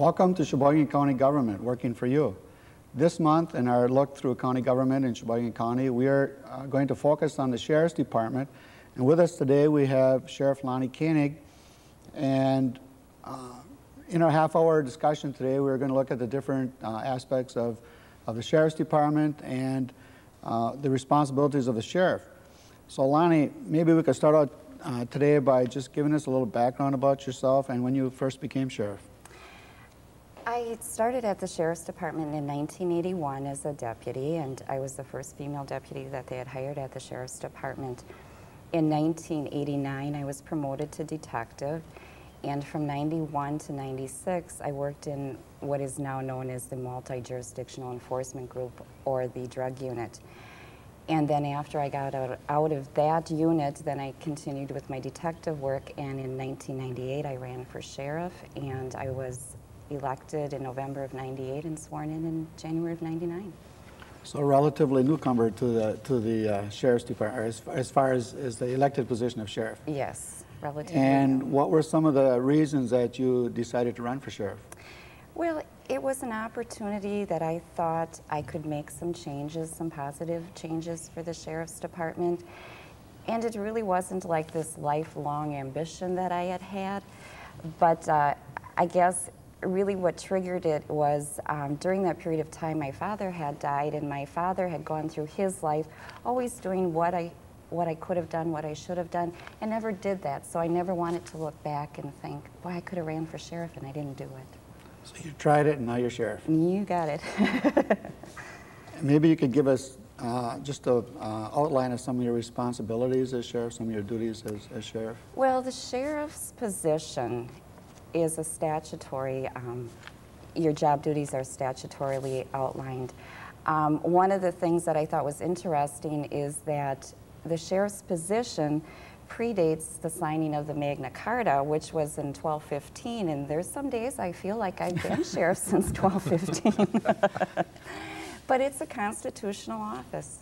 Welcome to Sheboygan County Government, working for you. This month, in our look through county government in Sheboygan County, we are uh, going to focus on the Sheriff's Department. And with us today, we have Sheriff Loni Koenig. And uh, in our half hour discussion today, we're going to look at the different uh, aspects of, of the Sheriff's Department and uh, the responsibilities of the Sheriff. So, Loni, maybe we could start out uh, today by just giving us a little background about yourself and when you first became Sheriff. I started at the Sheriff's Department in 1981 as a deputy, and I was the first female deputy that they had hired at the Sheriff's Department. In 1989, I was promoted to detective, and from 91 to 96, I worked in what is now known as the Multi-Jurisdictional Enforcement Group, or the Drug Unit. And then after I got out, out of that unit, then I continued with my detective work, and in 1998, I ran for sheriff, and I was elected in November of 98 and sworn in in January of 99. So relatively newcomer to the to the uh, sheriff's department, as far, as far as, as the elected position of sheriff. Yes, relatively. And new. what were some of the reasons that you decided to run for sheriff? Well, it was an opportunity that I thought I could make some changes, some positive changes for the sheriff's department. And it really wasn't like this lifelong ambition that I had had. But uh, I guess really what triggered it was um, during that period of time my father had died and my father had gone through his life always doing what I what I could have done, what I should have done, and never did that. So I never wanted to look back and think, boy, I could have ran for sheriff and I didn't do it. So you tried it and now you're sheriff. You got it. Maybe you could give us uh, just a uh, outline of some of your responsibilities as sheriff, some of your duties as, as sheriff. Well, the sheriff's position is a statutory, um, your job duties are statutorily outlined. Um, one of the things that I thought was interesting is that the sheriff's position predates the signing of the Magna Carta, which was in 1215, and there's some days I feel like I've been sheriff since 1215. but it's a constitutional office.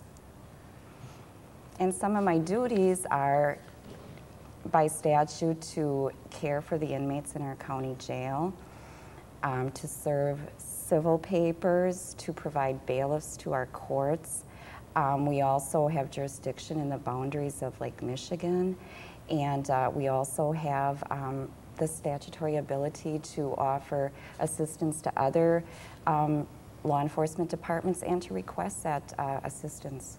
And some of my duties are by statute to care for the inmates in our county jail, um, to serve civil papers, to provide bailiffs to our courts. Um, we also have jurisdiction in the boundaries of Lake Michigan, and uh, we also have um, the statutory ability to offer assistance to other um, law enforcement departments and to request that uh, assistance.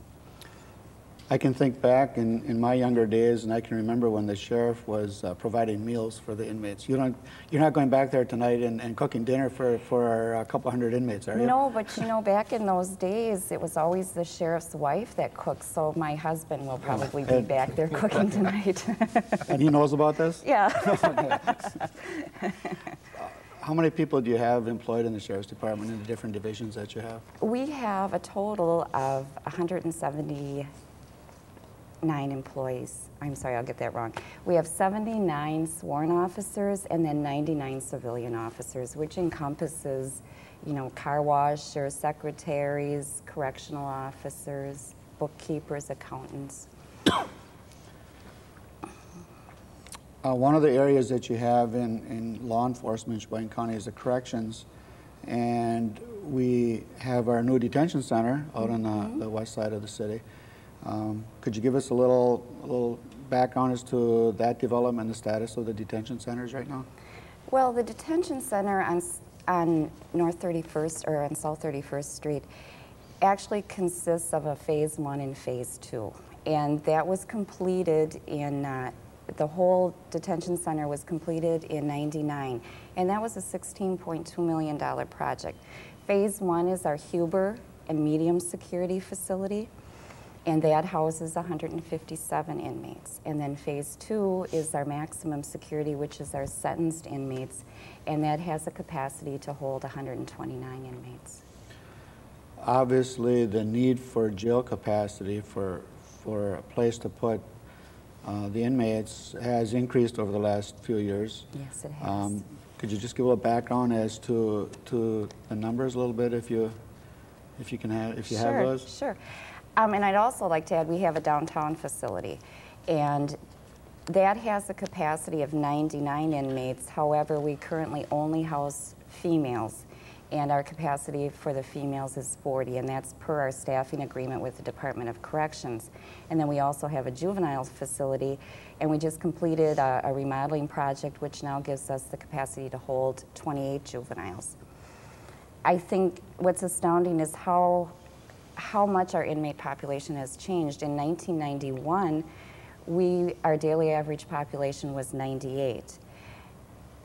I can think back in, in my younger days, and I can remember when the sheriff was uh, providing meals for the inmates. You don't, you're not going back there tonight and, and cooking dinner for, for a couple hundred inmates, are you? No, but you know, back in those days, it was always the sheriff's wife that cooked, so my husband will probably be back there cooking tonight. and he knows about this? Yeah. How many people do you have employed in the Sheriff's Department in the different divisions that you have? We have a total of 170 nine employees. I'm sorry, I'll get that wrong. We have 79 sworn officers and then 99 civilian officers, which encompasses, you know, car washers, secretaries, correctional officers, bookkeepers, accountants. Uh, one of the areas that you have in, in law enforcement in Sheboygan County is the corrections. And we have our new detention center out on the, mm -hmm. the west side of the city. Um, could you give us a little, a little background as to that development and the status of the detention centers right now? Well, the detention center on, on North 31st or on South 31st Street actually consists of a phase one and phase two. And that was completed in, uh, the whole detention center was completed in 99. And that was a $16.2 million project. Phase one is our Huber and medium security facility and that houses 157 inmates. And then phase two is our maximum security, which is our sentenced inmates, and that has a capacity to hold 129 inmates. Obviously, the need for jail capacity for, for a place to put uh, the inmates has increased over the last few years. Yes, it has. Um, could you just give a little background as to, to the numbers a little bit if you, if you can have, if you sure, have those? Sure. Um, and I'd also like to add, we have a downtown facility, and that has a capacity of 99 inmates. However, we currently only house females. And our capacity for the females is 40, and that's per our staffing agreement with the Department of Corrections. And then we also have a juvenile facility, and we just completed a, a remodeling project, which now gives us the capacity to hold 28 juveniles. I think what's astounding is how how much our inmate population has changed. In 1991, we our daily average population was 98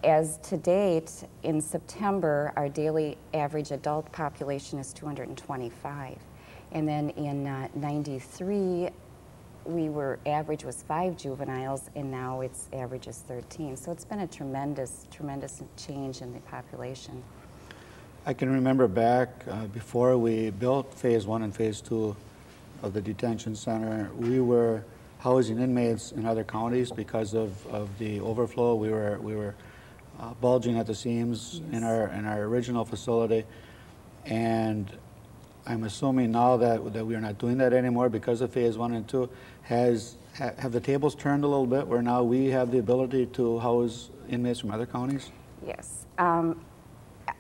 as to date, in September, our daily average adult population is 225. And then in uh, 93, we were, average was five juveniles, and now its average is 13. So it's been a tremendous, tremendous change in the population. I can remember back uh, before we built phase one and phase two of the detention center, we were housing inmates in other counties because of, of the overflow. We were, we were uh, bulging at the seams yes. in our in our original facility, and I'm assuming now that that we are not doing that anymore because of phase one and two. Has ha, have the tables turned a little bit where now we have the ability to house inmates from other counties? Yes. Um,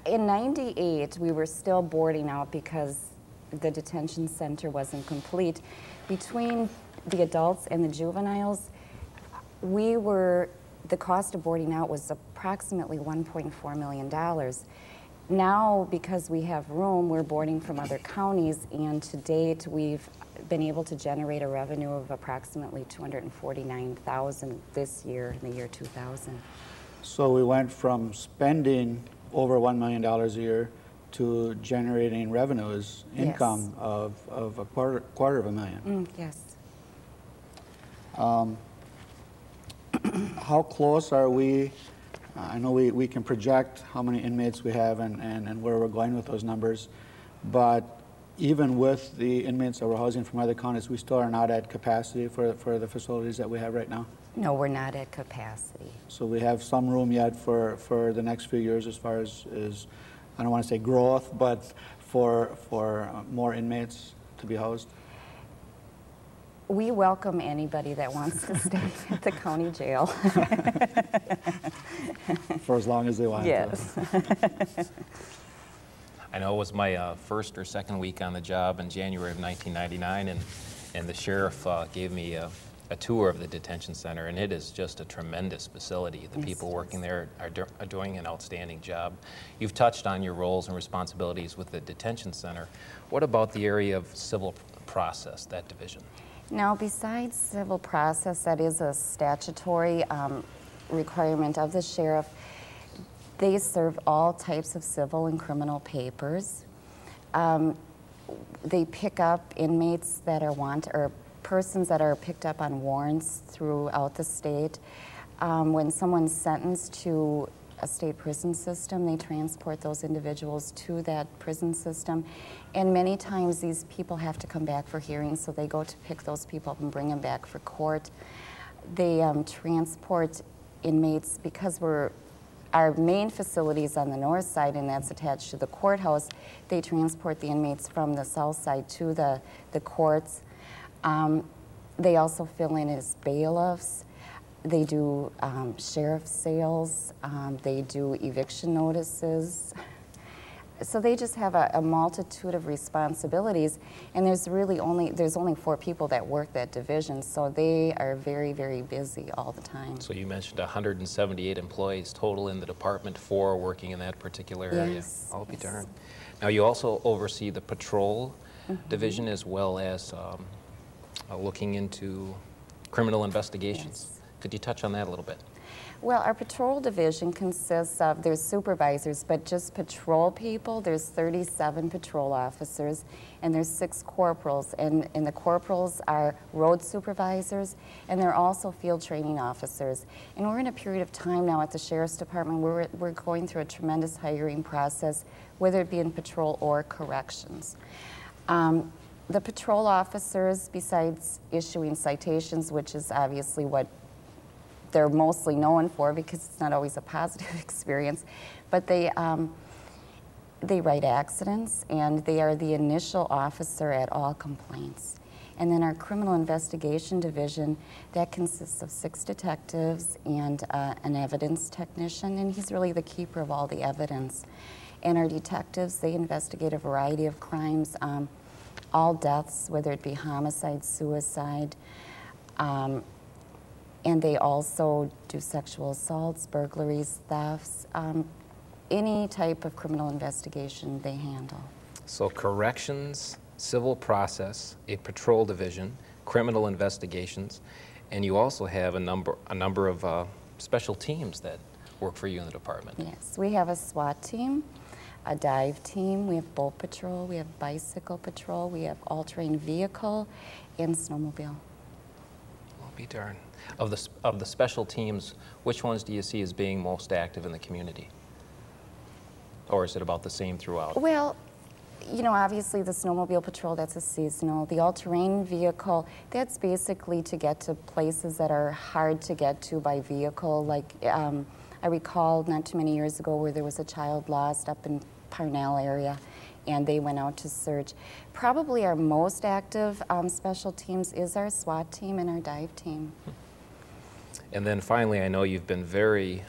in '98, we were still boarding out because the detention center wasn't complete. Between the adults and the juveniles, we were the cost of boarding out was approximately $1.4 million. Now, because we have room, we're boarding from other counties, and to date, we've been able to generate a revenue of approximately 249,000 this year, in the year 2000. So we went from spending over $1 million a year to generating revenues, income yes. of, of a quarter, quarter of a million. Mm, yes. Um, how close are we? I know we, we can project how many inmates we have and, and, and where we're going with those numbers, but even with the inmates that we're housing from other counties, we still are not at capacity for, for the facilities that we have right now? No, we're not at capacity. So we have some room yet for, for the next few years as far as, as I don't want to say growth, but for, for more inmates to be housed? we welcome anybody that wants to stay at the county jail. For as long as they want yes. I know it was my uh, first or second week on the job in January of 1999, and, and the sheriff uh, gave me a, a, tour of the detention center, and it is just a tremendous facility. The yes, people working there are, do, are doing an outstanding job. You've touched on your roles and responsibilities with the detention center. What about the area of civil process, that division? Now, besides civil process, that is a statutory um, requirement of the sheriff, they serve all types of civil and criminal papers. Um, they pick up inmates that are want or persons that are picked up on warrants throughout the state. Um, when someone's sentenced to a state prison system. They transport those individuals to that prison system. And many times these people have to come back for hearings, so they go to pick those people up and bring them back for court. They um, transport inmates because we're our main facility is on the north side and that's attached to the courthouse. They transport the inmates from the south side to the, the courts. Um, they also fill in as bailiffs. They do um, sheriff sales, um, they do eviction notices. So they just have a, a, multitude of responsibilities, and there's really only there's only four people that work that division, so they are very very busy all the time. So you mentioned 178 employees total in the department, four working in that particular area. Yes. I'll be yes. darned. Now you also oversee the patrol mm -hmm. division as well as um, uh, looking into criminal investigations. Yes. Could you touch on that a little bit? Well, our patrol division consists of, there's supervisors, but just patrol people, there's 37 patrol officers, and there's six corporals, and, and the corporals are road supervisors, and they're also field training officers. And we're in a period of time now at the Sheriff's Department where we're, we're going through a tremendous hiring process, whether it be in patrol or corrections. Um, the patrol officers, besides issuing citations, which is obviously what they're mostly known for because it's not always a positive experience, but they, um, they write accidents and they are the initial officer at all complaints. And then our criminal investigation division, that consists of six detectives and uh, an evidence technician, and he's really the keeper of all the evidence. And our detectives, they investigate a variety of crimes, um, all deaths, whether it be homicide, suicide, um, and they also do sexual assaults, burglaries, thefts, um, any type of criminal investigation they handle. So corrections, civil process, a patrol division, criminal investigations, and you also have a number, a number of uh, special teams that work for you in the department. Yes, we have a SWAT team, a dive team, we have boat patrol, we have bicycle patrol, we have all-terrain vehicle, and snowmobile. Well, be darned. Of the, of the special teams, which ones do you see as being most active in the community? Or is it about the same throughout? Well, you know, obviously the snowmobile patrol, that's a seasonal. The all-terrain vehicle, that's basically to get to places that are hard to get to by vehicle. Like, um, I recall not too many years ago where there was a child lost up in Parnell area, and they went out to search. Probably our most active um, special teams is our SWAT team and our dive team. And then finally, I know you've been very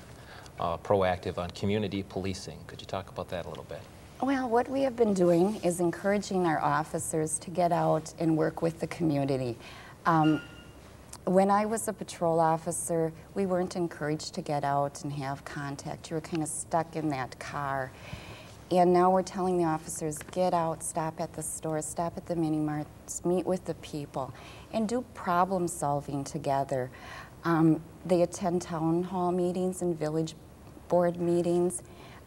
uh, proactive on community policing. Could you talk about that a little bit? Well, what we have been doing is encouraging our officers to get out and work with the community. Um, when I was a patrol officer, we weren't encouraged to get out and have contact. You were kind of stuck in that car. And now we're telling the officers, get out, stop at the stores, stop at the mini marts, meet with the people, and do problem solving together. Um, they attend town hall meetings and village board meetings.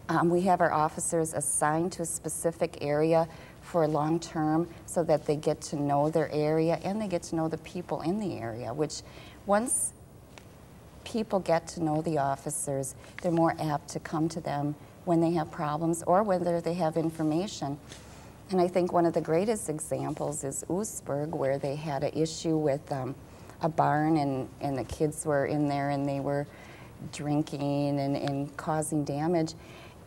Um, we have our officers assigned to a specific area for long term so that they get to know their area and they get to know the people in the area, which once people get to know the officers, they're more apt to come to them when they have problems or whether they have information. And I think one of the greatest examples is Oostburg, where they had an issue with um, a barn and, and the kids were in there and they were drinking and, and causing damage.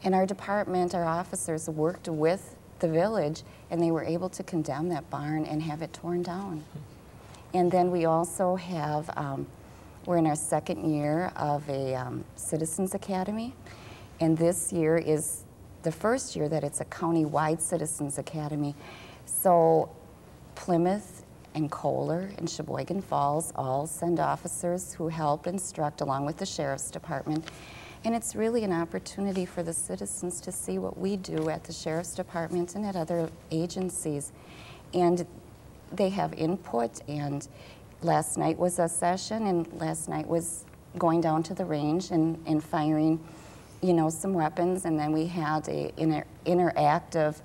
And our department, our officers worked with the village and they were able to condemn that barn and have it torn down. And then we also have, um, we're in our second year of a um, Citizens Academy. And this year is the first year that it's a county-wide Citizens Academy. So Plymouth and Kohler and Sheboygan Falls all send officers who help instruct along with the Sheriff's Department. And it's really an opportunity for the citizens to see what we do at the Sheriff's Department and at other agencies. And they have input and last night was a session and last night was going down to the range and, and firing you know some weapons and then we had a inter- interactive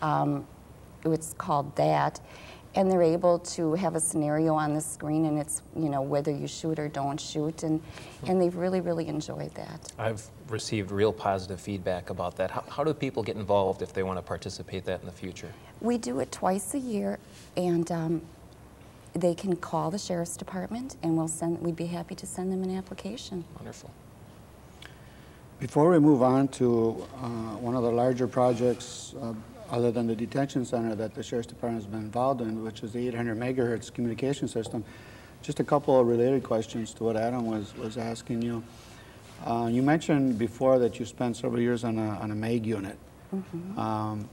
um, it's called that and they're able to have a scenario on the screen and it's you know whether you shoot or don't shoot and and they've really really enjoyed that I've received real positive feedback about that. How, how do people get involved if they want to participate that in the future? we do it twice a year and um, they can call the sheriff's department and we'll send we'd be happy to send them an application Wonderful. Before we move on to uh, one of the larger projects, uh, other than the detention center that the Sheriff's Department has been involved in, which is the 800 megahertz communication system, just a couple of related questions to what Adam was, was asking you. Uh, You mentioned before that you spent several years on a, on a MEG unit. Um,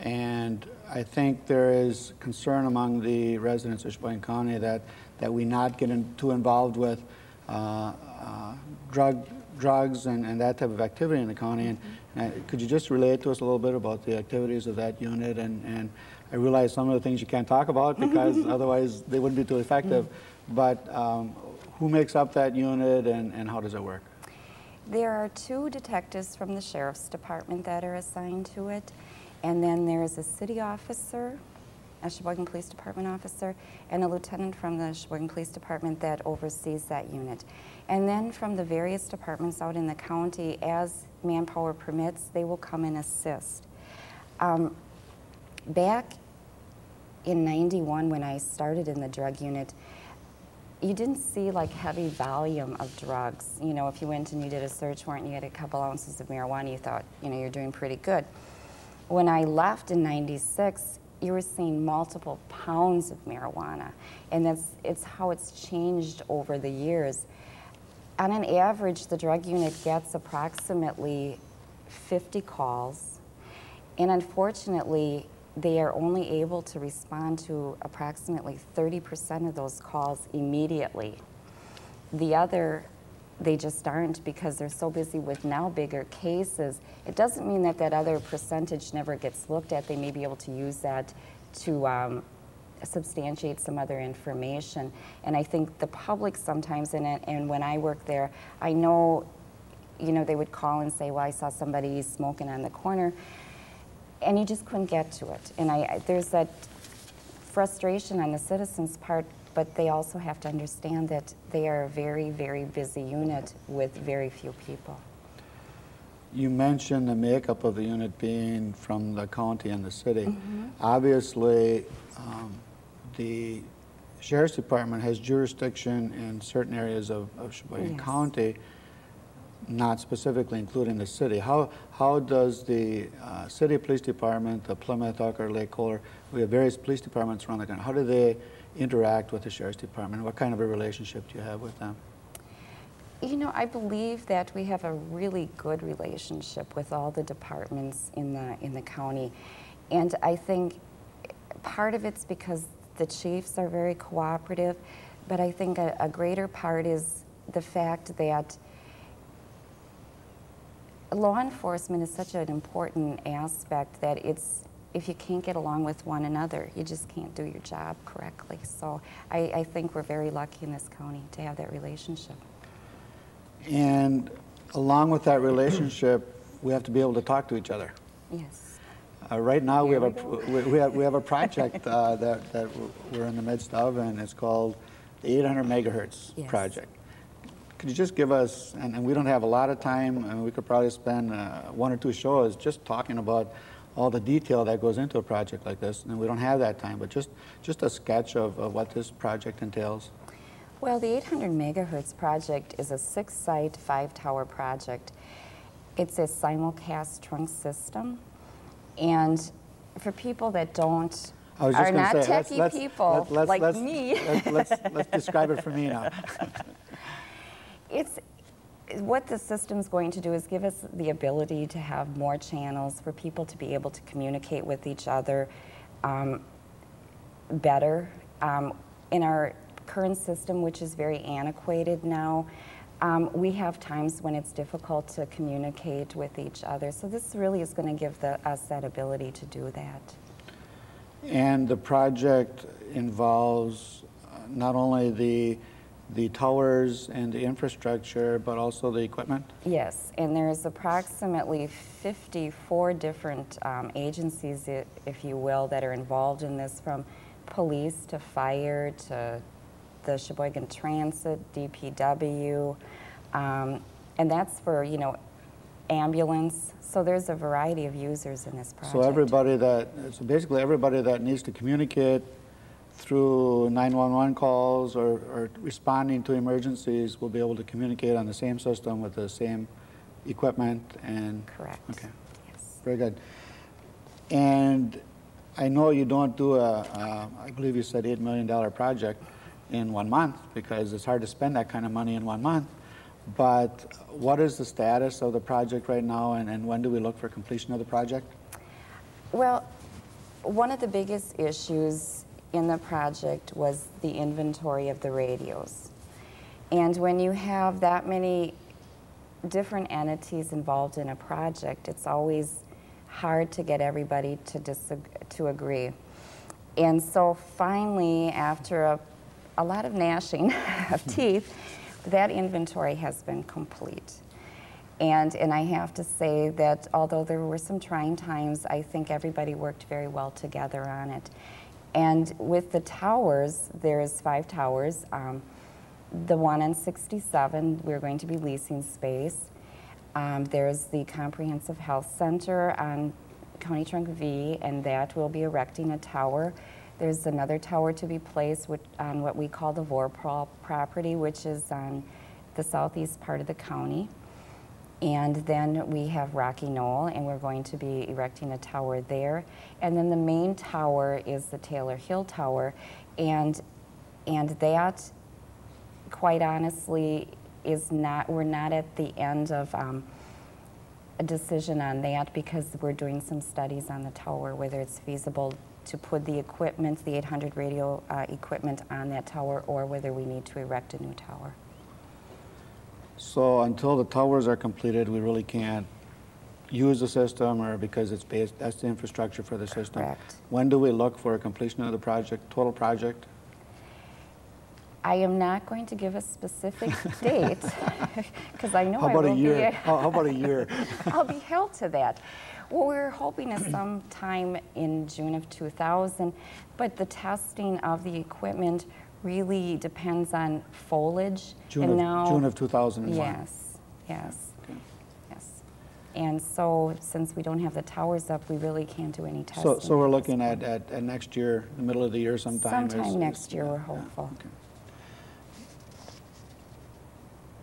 And I think there is concern among the residents of Sheboygan County that, that we not get in- too involved with uh, uh, drug, drugs and, and that type of activity in the county. And uh, could you just relate to us a little bit about the activities of that unit? And, and I realize some of the things you can't talk about because otherwise they wouldn't be too effective. But um, who makes up that unit and, and how does it work? There are two detectives from the sheriff's department that are assigned to it, and then there's a city officer, a Sheboygan Police Department officer, and a lieutenant from the Sheboygan Police Department that oversees that unit. And then from the various departments out in the county, as manpower permits, they will come and assist. Um, back in 91 when I started in the drug unit, you didn't see like heavy volume of drugs. You know, if you went and you did a search warrant and you had a couple ounces of marijuana, you thought, you know, you're doing pretty good. When I left in 96, you were seeing multiple pounds of marijuana, and that's it's how it's changed over the years. On an average, the drug unit gets approximately 50 calls, and unfortunately, they are only able to respond to approximately 30% of those calls immediately. The other, they just aren't because they're so busy with now bigger cases. It doesn't mean that that other percentage never gets looked at. They may be able to use that to um, substantiate some other information. And I think the public sometimes, in it, and when I work there, I know, you know, they would call and say, well, I saw somebody smoking on the corner and you just couldn't get to it. And I, I, there's that frustration on the citizens' part, but they also have to understand that they are a very, very busy unit with very few people. You mentioned the makeup of the unit being from the county and the city. Obviously, um, the sheriff's department has jurisdiction in certain areas of, of Sheboygan Yes. County, not specifically including the city. How, how does the uh, city police department, the Plymouth, Elkhart, Lake Kohler, we have various police departments around the country, how do they interact with the sheriff's department? What kind of a relationship do you have with them? You know, I believe that we have a really good relationship with all the departments in the in the county, and I think part of it's because the chiefs are very cooperative, but I think a, a greater part is the fact that law enforcement is such an important aspect that it's if you can't get along with one another, you just can't do your job correctly. So I, I think we're very lucky in this county to have that relationship. And along with that relationship, we have to be able to talk to each other. Yes. Uh, right now, we Here have a we we, we have we have a project uh, that that we're in the midst of, and it's called the 800 megahertz Yes. project. Could you just give us? And, and we don't have a lot of time, and we could probably spend uh, one or two shows just talking about all the detail that goes into a project like this, and we don't have that time. But just just a sketch of, of what this project entails. Well, the 800 megahertz project is a six-site, five-tower project. It's a simulcast trunk system, and for people that don't are not say, let's, techie let's, people let- let's, like let's, me, Let's, let's, let's describe it for me now. it's what the system's going to do is give us the ability to have more channels for people to be able to communicate with each other um, better. Um, in our current system, which is very antiquated now, um, we have times when it's difficult to communicate with each other. So this really is going to give the, us that ability to do that. And the project involves uh, not only the, the towers and the infrastructure, but also the equipment? Yes, and there's approximately 54 different um, agencies, if you will, that are involved in this, from police to fire to the Sheboygan Transit, DPW, um, and that's for, you know, ambulance. So there's a variety of users in this project. So everybody that, so basically everybody that needs to communicate through 911 calls or, or responding to emergencies we'll be able to communicate on the same system with the same equipment and? Correct. Okay. Yes. Very good. And I know you don't do a, a, I believe you said $8 million project in one month because it's hard to spend that kind of money in one month. But what is the status of the project right now and, and when do we look for completion of the project? Well, one of the biggest issues in the project was the inventory of the radios. And when you have that many different entities involved in a project, it's always hard to get everybody to, disag- to agree. And so finally, after a, a lot of gnashing of teeth, that inventory has been complete. And, and I have to say that although there were some trying times, I think everybody worked very well together on it. And with the towers, there's five towers. Um, the one on 67, we're going to be leasing space. Um, there's the Comprehensive Health Center on County Trunk V, and that will be erecting a tower. There's another tower to be placed which, on what we call the Vorpal property, which is on the southeast part of the county. And then we have Rocky Knoll, and we're going to be erecting a tower there. And then the main tower is the Taylor Hill Tower, and and that, quite honestly, is not. We're not at the end of. Um, a decision on that because we're doing some studies on the tower, whether it's feasible to put the equipment, the 800 radio uh, equipment on that tower, or whether we need to erect a new tower. So until the towers are completed, we really can't use the system or because it's based, that's the infrastructure for the system. Correct. When do we look for a completion of the project, total project? I am not going to give a specific date because I know How I about will a year? be. How how about a year? I'll be held to that. What we're hoping is sometime in June of 2000, but the testing of the equipment really depends on foliage. June and of, now, June of 2001? Yes, yes, Okay. yes. And so, since we don't have the towers up, we really can't do any testing. So, so we're looking at, at, at next year, the middle of the year sometime? Sometime is- next year, yeah, we're yeah, hopeful. okay.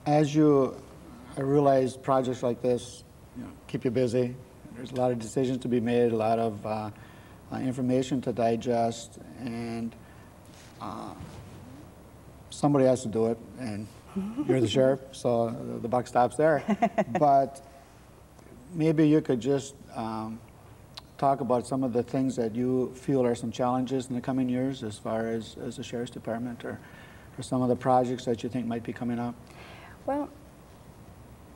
As you, I realize projects like this, you know, keep you busy. There's a lot of decisions to be made, a lot of uh, uh, information to digest, and uh, somebody has to do it, and you're the sheriff, so the buck stops there. But maybe you could just um, talk about some of the things that you feel are some challenges in the coming years as far as, as the sheriff's department or, or some of the projects that you think might be coming up? Well,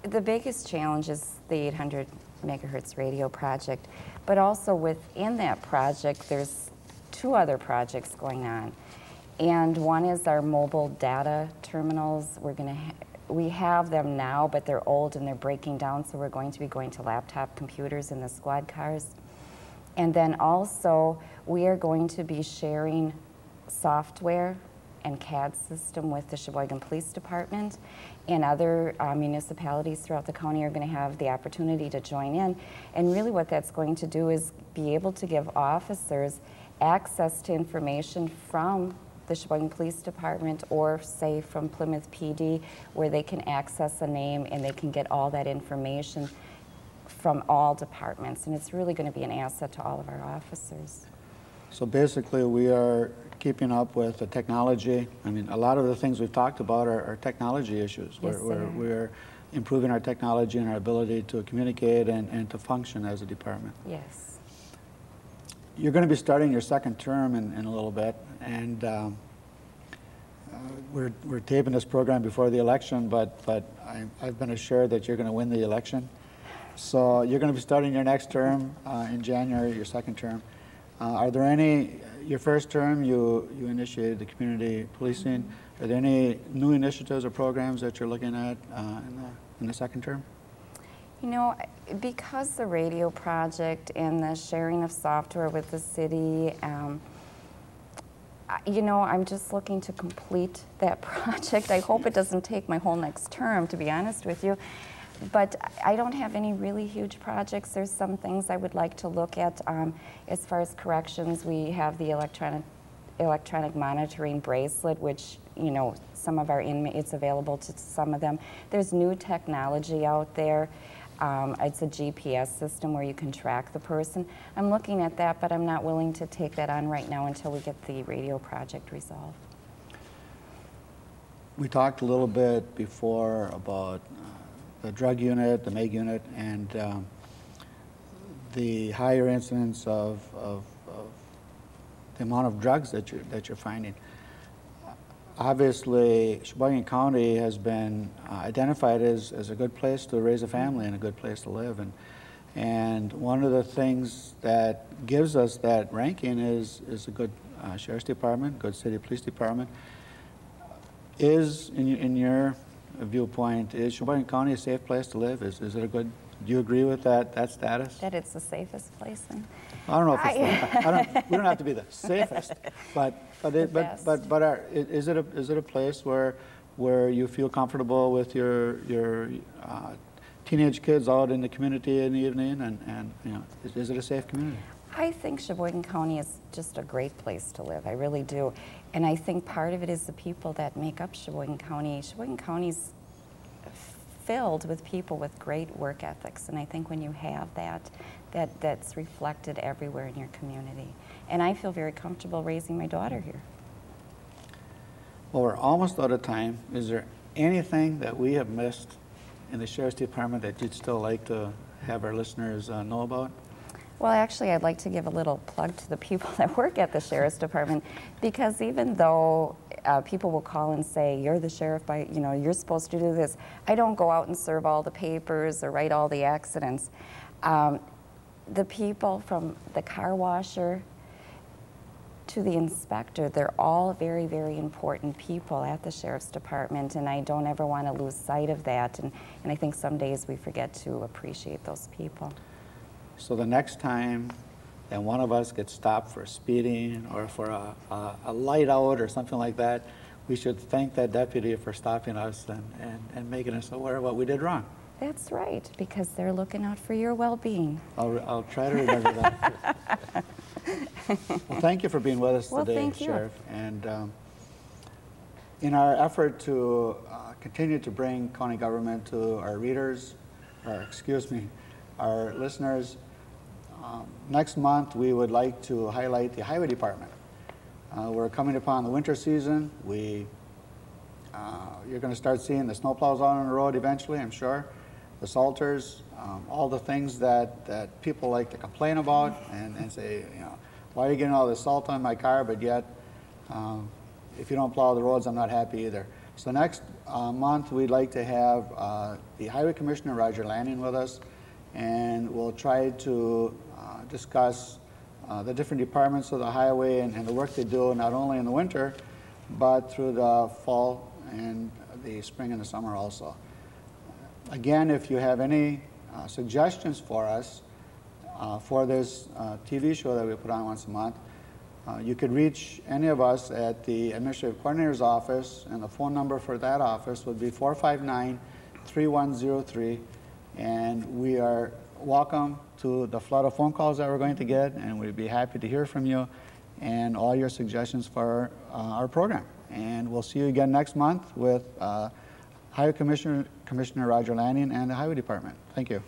the biggest challenge is the 800 megahertz radio project, but also within that project, there's two other projects going on. And one is our mobile data terminals. We're going to ha- we have them now, but they're old and they're breaking down, so we're going to be going to laptop computers in the squad cars. And then also, we are going to be sharing software and CAD system with the Sheboygan Police Department. And other uh, municipalities throughout the county are going to have the opportunity to join in. And really, what that's going to do is be able to give officers access to information from the Sheboygan Police Department or, say, from Plymouth PD, where they can access a name and they can get all that information from all departments, and it's really going to be an asset to all of our officers. So basically, we are keeping up with the technology. I mean, a lot of the things we've talked about are, are technology issues. Yes, we're, we're, we're improving our technology and our ability to communicate and, and to function as a department. Yes. You're going to be starting your second term in, in a little bit, and um, uh, we're, we're taping this program before the election, but, but I, I've been assured that you're going to win the election. So you're going to be starting your next term uh, in January, your second term. Uh, are there any, your first term, you, you initiated the community policing. Are there any new initiatives or programs that you're looking at uh, in, the, in the second term? You know, because the radio project and the sharing of software with the city, um, you know, I'm just looking to complete that project. I hope it doesn't take my whole next term, to be honest with you. But I don't have any really huge projects. There's some things I would like to look at. Um, as far as corrections, we have the electronic electronic monitoring bracelet, which you know some of our inmates available to some of them. There's new technology out there. Um, it's a GPS system where you can track the person. I'm looking at that, but I'm not willing to take that on right now until we get the radio project resolved. We talked a little bit before about uh, the drug unit, the MEG unit, and um, the higher incidence of, of, of the amount of drugs that you're, that you're finding. Obviously, Sheboygan County has been uh, identified as, as a good place to raise a family and a good place to live. And, and one of the things that gives us that ranking is, is a good uh, sheriff's department, good city police department. Is, in, in your viewpoint, is Sheboygan County a safe place to live? Is, is it a good, do you agree with that, that status? That it's the safest place in. I don't know if I- it's, I don't, we don't have to be the safest, but, but, it, but, but, but are, is it a, is it a place where, where you feel comfortable with your, your uh, teenage kids out in the community in the evening and, and, you know, is, is it a safe community? I think Sheboygan County is just a great place to live. I really do. And I think part of it is the people that make up Sheboygan County. Sheboygan County's filled with people with great work ethics. And I think when you have that, that that's reflected everywhere in your community. And I feel very comfortable raising my daughter here. Well, we're almost out of time. Is there anything that we have missed in the Sheriff's Department that you'd still like to have our listeners uh, know about? Well, actually, I'd like to give a little plug to the people that work at the Sheriff's Department because even though uh, people will call and say, You're the sheriff, by, you know, you're supposed to do this, I don't go out and serve all the papers or write all the accidents. Um, the people from the car washer to the inspector, they're all very, very important people at the Sheriff's Department, and I don't ever want to lose sight of that. And, and I think some days we forget to appreciate those people. So the next time that one of us gets stopped for speeding or for a, a, a light out or something like that, we should thank that deputy for stopping us and, and, and making us aware of what we did wrong. That's right, because they're looking out for your well being. I'll, I'll try to remember that. well, thank you for being with us Well, today, thank you. Sheriff. And um, in our effort to uh, continue to bring county government to our readers, or excuse me, our listeners, um, next month we would like to highlight the highway department. Uh, we're coming upon the winter season. We, uh, you're going to start seeing the snowplows out on the road eventually, I'm sure. The salters, um, all the things that, that people like to complain about and, and say, you know, why are you getting all this salt on my car, but yet um, if you don't plow the roads, I'm not happy either. So next uh, month, we'd like to have uh, the Highway Commissioner, Roger Lanning, with us, and we'll try to discuss uh, the different departments of the highway and, and the work they do, not only in the winter, but through the fall and the spring and the summer also. Again, if you have any uh, suggestions for us uh, for this uh, TV show that we put on once a month, uh, you could reach any of us at the Administrative Coordinator's office, and the phone number for that office would be 459 3103. And we are welcome to the flood of phone calls that we're going to get, and we'd be happy to hear from you and all your suggestions for uh, our program. And we'll see you again next month with uh, Highway Commissioner, Commissioner Roger Lanning and the Highway Department. Thank you.